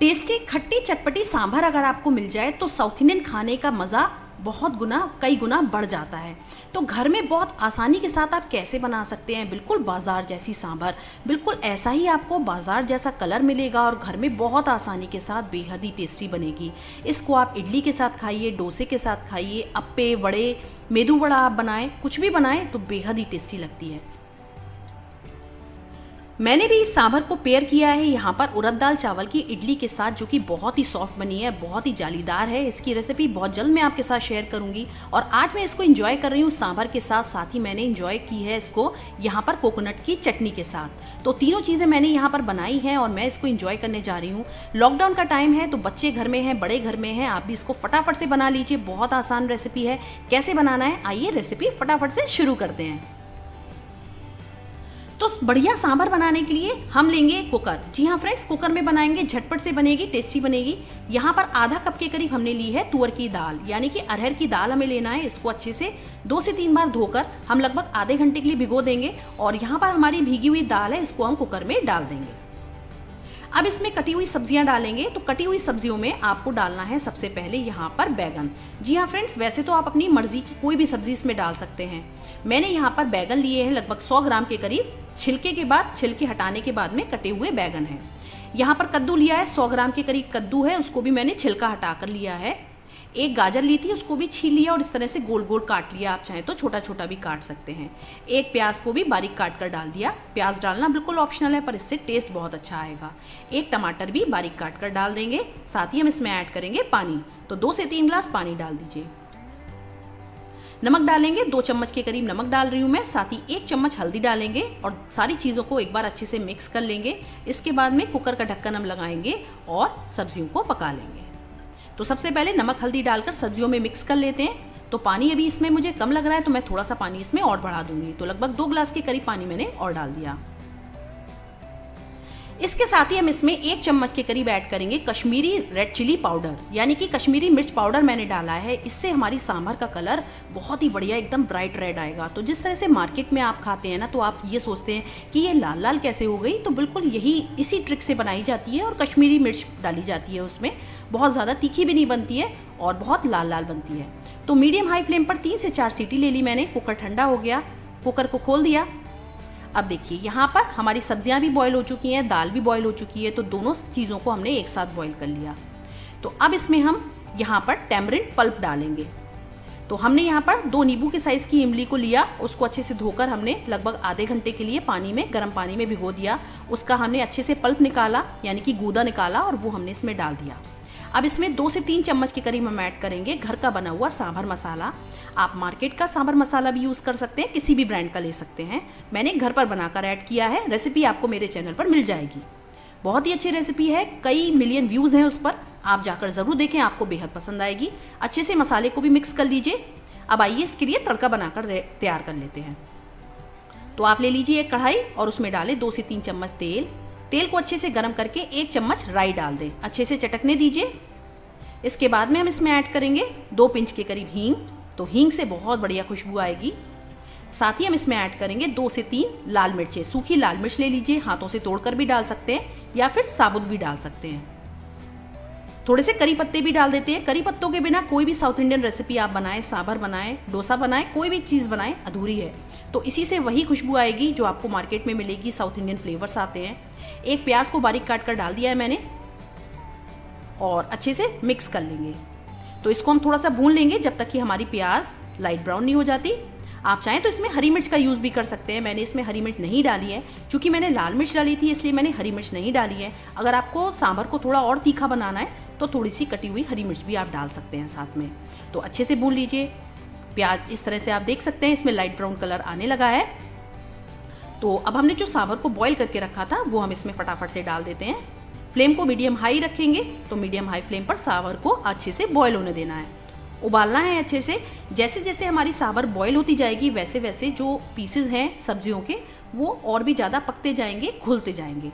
Tasty खट्टी चटपटी सांभर अगर आपको मिल जाए तो साउथ इंडियन खाने का मज़ा बहुत गुना, कई गुना बढ़ जाता है। तो घर में बहुत आसानी के साथ आप कैसे बना सकते हैं? बिल्कुल बाज़ार जैसी सांभर। बिल्कुल ऐसा ही आपको बाज़ार जैसा कलर मिलेगा और घर में बहुत आसानी के साथ बेहद ही टेस्टी बनेगी। इसको आप इडली के साथ खाइए, डोसे के साथ खाइए, अप्पे, वड़े, मेदू वड़ा आप बनाएँ, कुछ भी बनाएँ तो बेहद ही टेस्टी लगती है। मैंने भी इस सांभर को पेयर किया है यहाँ पर उड़द दाल चावल की इडली के साथ, जो कि बहुत ही सॉफ्ट बनी है, बहुत ही जालीदार है। इसकी रेसिपी बहुत जल्द मैं आपके साथ शेयर करूँगी। और आज मैं इसको इंजॉय कर रही हूँ सांभर के साथ साथ ही मैंने इंजॉय की है इसको यहाँ पर कोकोनट की चटनी के साथ। तो तीनों चीज़ें मैंने यहाँ पर बनाई हैं और मैं इसको इंजॉय करने जा रही हूँ। लॉकडाउन का टाइम है तो बच्चे घर में हैं, बड़े घर में हैं, आप भी इसको फटाफट से बना लीजिए। बहुत आसान रेसिपी है। कैसे बनाना है? आइए रेसिपी फटाफट से शुरू करते हैं। तो बढ़िया सांभर बनाने के लिए हम लेंगे कुकर। जी हाँ फ्रेंड्स कुकर में बनाएँगे, झटपट से बनेगी टेस्टी बनेगी। यहाँ पर आधा कप के करीब हमने ली है तुअर की दाल, यानी कि अरहर की दाल हमें लेना है इसको अच्छे से दो से तीन बार धोकर हम लगभग आधे घंटे के लिए भिगो देंगे और यहाँ पर हमारी भीगी हुई दाल है, इसको हम कुकर में डाल देंगे। अब इसमें कटी हुई सब्ज़ियाँ डालेंगे तो कटी हुई सब्जियों में आपको डालना है सबसे पहले यहाँ पर बैगन। जी हाँ फ्रेंड्स, वैसे तो आप अपनी मर्ज़ी की कोई भी सब्ज़ी इसमें डाल सकते हैं। मैंने यहाँ पर बैगन लिए हैं लगभग 100 ग्राम के करीब। छिलके के बाद, छिलके हटाने के बाद में कटे हुए बैगन है। यहाँ पर कद्दू लिया है, सौ ग्राम के करीब कद्दू है, उसको भी मैंने छिलका हटा कर लिया है। एक गाजर ली थी, उसको भी छील लिया और इस तरह से गोल गोल काट लिया। आप चाहें तो छोटा छोटा भी काट सकते हैं। एक प्याज को भी बारीक काट कर डाल दिया। प्याज डालना बिल्कुल ऑप्शनल है, पर इससे टेस्ट बहुत अच्छा आएगा। एक टमाटर भी बारीक काट कर डाल देंगे। साथ ही हम इसमें ऐड करेंगे पानी। तो दो से तीन ग्लास पानी डाल दीजिए। नमक डालेंगे। दो चम्मच के करीब नमक डाल रही हूँ मैं। साथ ही एक चम्मच हल्दी डालेंगे और सारी चीज़ों को एक बार अच्छे से मिक्स कर लेंगे। इसके बाद में कुकर का ढक्कन हम लगाएँगे और सब्जियों को पका लेंगे। तो सबसे पहले नमक हल्दी डालकर सब्जियों में मिक्स कर लेते हैं। तो पानी अभी इसमें मुझे कम लग रहा है तो मैं थोड़ा सा पानी इसमें और बढ़ा दूँगी। तो लगभग दो ग्लास के करीब पानी मैंने और डाल दिया। इसके साथ ही हम इसमें एक चम्मच के करीब ऐड करेंगे कश्मीरी रेड चिली पाउडर यानी कि कश्मीरी मिर्च पाउडर मैंने डाला है। इससे हमारी सांभर का कलर बहुत ही बढ़िया, एकदम ब्राइट रेड आएगा। तो जिस तरह से मार्केट में आप खाते हैं ना तो आप ये सोचते हैं कि ये लाल लाल कैसे हो गई? तो बिल्कुल यही इसी ट्रिक से बनाई जाती है और कश्मीरी मिर्च डाली जाती है उसमें। बहुत ज़्यादा तीखी भी नहीं बनती है और बहुत लाल लाल बनती है। तो मीडियम हाई फ्लेम पर तीन से चार सीटी ले ली मैंने। कुकर ठंडा हो गया कुकर को खोल दिया। अब देखिए, यहाँ पर हमारी सब्ज़ियाँ भी बॉईल हो चुकी हैं, दाल भी बॉईल हो चुकी है तो दोनों चीज़ों को हमने एक साथ बॉईल कर लिया। तो अब इसमें हम यहाँ पर टेमरिन पल्प डालेंगे। तो हमने यहाँ पर दो नींबू के साइज़ की इमली को लिया, उसको अच्छे से धोकर हमने लगभग आधे घंटे के लिए पानी में, गर्म पानी में भिगो दिया। उसका हमने अच्छे से पल्प निकाला, यानी कि गूदा निकाला, और वो हमने इसमें डाल दिया। अब इसमें दो से तीन चम्मच के करीब हम ऐड करेंगे। घर का बना हुआ सांभर मसाला। आप मार्केट का सांभर मसाला भी यूज़ कर सकते हैं, किसी भी ब्रांड का ले सकते हैं। मैंने घर पर बनाकर ऐड किया है, रेसिपी आपको मेरे चैनल पर मिल जाएगी। बहुत ही अच्छी रेसिपी है, कई मिलियन व्यूज़ हैं उस पर। आप जाकर ज़रूर देखें, आपको बेहद पसंद आएगी। अच्छे से मसाले को भी मिक्स कर लीजिए। अब आइए इसके लिए तड़का बनाकर तैयार कर लेते हैं। तो आप ले लीजिए एक कढ़ाई और उसमें डालें दो से तीन चम्मच तेल। तेल को अच्छे से गर्म करके एक चम्मच राई डाल दें। अच्छे से चटकने दीजिए। इसके बाद में हम इसमें ऐड करेंगे दो पिंच के करीब हींग। तो हींग से बहुत बढ़िया खुशबू आएगी। साथ ही हम इसमें ऐड करेंगे दो से तीन लाल मिर्चें। सूखी लाल मिर्च ले लीजिए, हाथों से तोड़कर भी डाल सकते हैं या फिर साबुत भी डाल सकते हैं। थोड़े से करी पत्ते भी डाल देते हैं। करी पत्तों के बिना कोई भी साउथ इंडियन रेसिपी आप बनाएँ, सांभर बनाएँ, डोसा बनाएँ, कोई भी चीज़ बनाएँ, अधूरी है। तो इसी से वही खुशबू आएगी जो आपको मार्केट में मिलेगी, साउथ इंडियन फ्लेवर्स आते हैं। एक प्याज को बारीक काट कर डाल दिया है मैंने। और अच्छे से मिक्स कर लेंगे। तो इसको हम थोड़ा सा भून लेंगे जब तक कि हमारी प्याज लाइट ब्राउन नहीं हो जाती। आप चाहें तो इसमें हरी मिर्च का यूज़ भी कर सकते हैं। मैंने इसमें हरी मिर्च नहीं डाली है। क्योंकि मैंने लाल मिर्च डाली थी, इसलिए मैंने हरी मिर्च नहीं डाली है। अगर आपको सांभर को थोड़ा और तीखा बनाना है तो थोड़ी सी कटी हुई हरी मिर्च भी आप डाल सकते हैं साथ में। तो अच्छे से भून लीजिए। प्याज इस तरह से आप देख सकते हैं, इसमें लाइट ब्राउन कलर आने लगा है। तो अब हमने जो सांभर को बॉईल करके रखा था, वो हम इसमें फटाफट से डाल देते हैं। फ्लेम को मीडियम हाई रखेंगे तो मीडियम हाई फ्लेम पर सावर को अच्छे से बॉयल होने देना है। उबालना है अच्छे से। जैसे जैसे हमारी सावर बॉयल होती जाएगी, वैसे वैसे जो पीसेज हैं सब्जियों के, वो और भी ज़्यादा पकते जाएँगे, घुलते जाएँगे।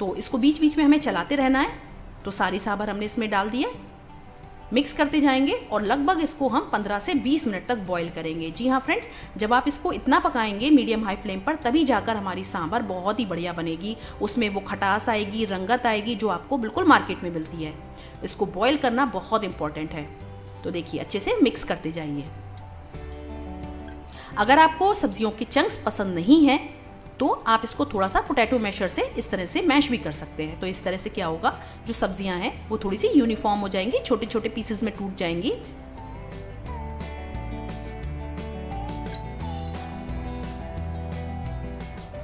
तो इसको बीच बीच में हमें चलाते रहना है। तो सारी सावर हमने इसमें डाल दिया मिक्स करते जाएँगे और लगभग इसको हम 15 से 20 मिनट तक बॉईल करेंगे। जी हाँ फ्रेंड्स जब आप इसको इतना पकाएँगे मीडियम हाई फ्लेम पर, तभी जाकर हमारी सांभर बहुत ही बढ़िया बनेगी। उसमें वो खटास आएगी, रंगत आएगी, जो आपको बिल्कुल मार्केट में मिलती है। इसको बॉयल करना बहुत इंपॉर्टेंट है। तो देखिए, अच्छे से मिक्स करते जाइए। अगर आपको सब्जियों के चंक्स पसंद नहीं है तो आप इसको थोड़ा सा पोटैटो मैशर से इस तरह से मैश भी कर सकते हैं। तो इस तरह से क्या होगा? जो सब्ज़ियाँ हैं, वो थोड़ी सी यूनिफॉर्म हो जाएँगी छोटे छोटे पीसेस में टूट जाएँगी।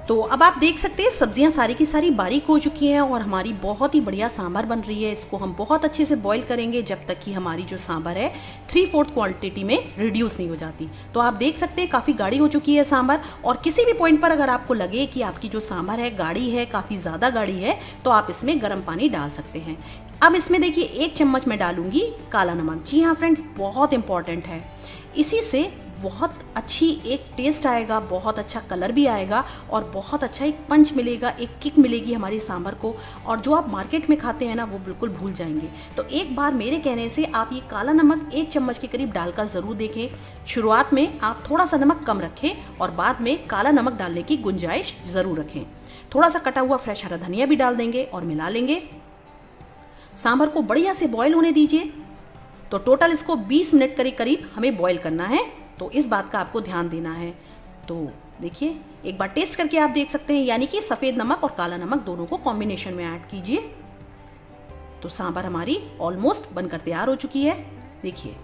तो अब आप देख सकते हैं सब्ज़ियाँ सारी की सारी बारीक हो चुकी हैं और हमारी बहुत ही बढ़िया सांभर बन रही है। इसको हम बहुत अच्छे से बॉईल करेंगे जब तक कि हमारी जो सांभर है थ्री फोर्थ क्वांटिटी में रिड्यूस नहीं हो जाती। तो आप देख सकते हैं काफ़ी गाढ़ी हो चुकी है सांभर और किसी भी पॉइंट पर अगर आपको लगे कि आपकी जो सांभर है गाढ़ी है, काफ़ी ज़्यादा गाढ़ी है तो आप इसमें गर्म पानी डाल सकते हैं। अब इसमें देखिए एक चम्मच में डालूँगी काला नमक। जी हाँ फ्रेंड्स बहुत इंपॉर्टेंट है। इसी से बहुत अच्छी एक टेस्ट आएगा, बहुत अच्छा कलर भी आएगा और बहुत अच्छा एक पंच मिलेगा, एक किक मिलेगी हमारी सांभर को और जो आप मार्केट में खाते हैं ना, वो बिल्कुल भूल जाएँगे। तो एक बार मेरे कहने से आप ये काला नमक एक चम्मच के करीब डालकर ज़रूर देखें। शुरुआत में आप थोड़ा सा नमक कम रखें और बाद में काला नमक डालने की गुंजाइश ज़रूर रखें। थोड़ा सा कटा हुआ फ्रेश हरा धनिया भी डाल देंगे और मिला लेंगे। सांभर को बढ़िया से बॉयल होने दीजिए। तो टोटल इसको 20 मिनट करीब करीब हमें बॉईल करना है। तो इस बात का आपको ध्यान देना है। तो देखिए, एक बार टेस्ट करके आप देख सकते हैं, यानी कि सफ़ेद नमक और काला नमक दोनों को कॉम्बिनेशन में ऐड कीजिए। तो सांभर हमारी ऑलमोस्ट बनकर तैयार हो चुकी है। देखिए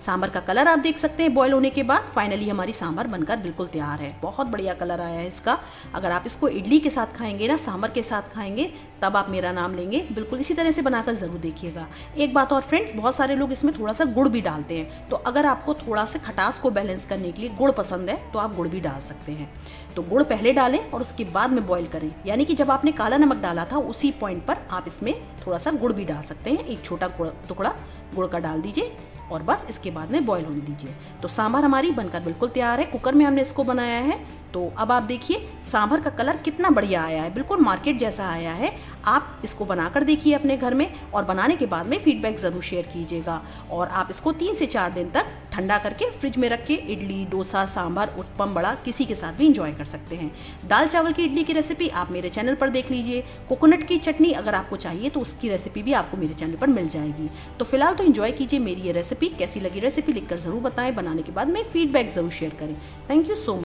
सांभर का कलर आप देख सकते हैं बॉयल होने के बाद। फाइनली हमारी सांभर बनकर बिल्कुल तैयार है। बहुत बढ़िया कलर आया है इसका। अगर आप इसको इडली के साथ खाएँगे ना सांभर के साथ खाएँगे, तब आप मेरा नाम लेंगे। बिल्कुल इसी तरह से बनाकर ज़रूर देखिएगा। एक बात और फ्रेंड्स बहुत सारे लोग इसमें थोड़ा सा गुड़ भी डालते हैं। तो अगर आपको थोड़ा सा खटास को बैलेंस करने के लिए गुड़ पसंद है तो आप गुड़ भी डाल सकते हैं। तो गुड़ पहले डालें और उसके बाद में बॉईल करें। यानी कि जब आपने काला नमक डाला था, उसी पॉइंट पर आप इसमें थोड़ा सा गुड़ भी डाल सकते हैं। एक छोटा टुकड़ा गुड़ का डाल दीजिए। और बस इसके बाद में बॉयल होने दीजिए। तो सांभर हमारी बनकर बिल्कुल तैयार है। कुकर में हमने इसको बनाया है। तो अब आप देखिए, सांभर का कलर कितना बढ़िया आया है। बिल्कुल मार्केट जैसा आया है। आप इसको बनाकर देखिए अपने घर में और बनाने के बाद में फीडबैक ज़रूर शेयर कीजिएगा। और आप इसको तीन से चार दिन तक ठंडा करके फ्रिज में रख के इडली, डोसा, सांभर, उत्पम बड़ा किसी के साथ भी इंजॉय कर सकते हैं। दाल चावल की इडली की रेसिपी आप मेरे चैनल पर देख लीजिए। कोकोनट की चटनी अगर आपको चाहिए तो उसकी रेसिपी भी आपको मेरे चैनल पर मिल जाएगी। तो फ़िलहाल तो इन्जॉय कीजिए मेरी ये रेसिपी कैसी लगी रेसिपी लिखकर ज़रूर बताएँ। बनाने के बाद में फीडबैक ज़रूर शेयर करें। Thank you so much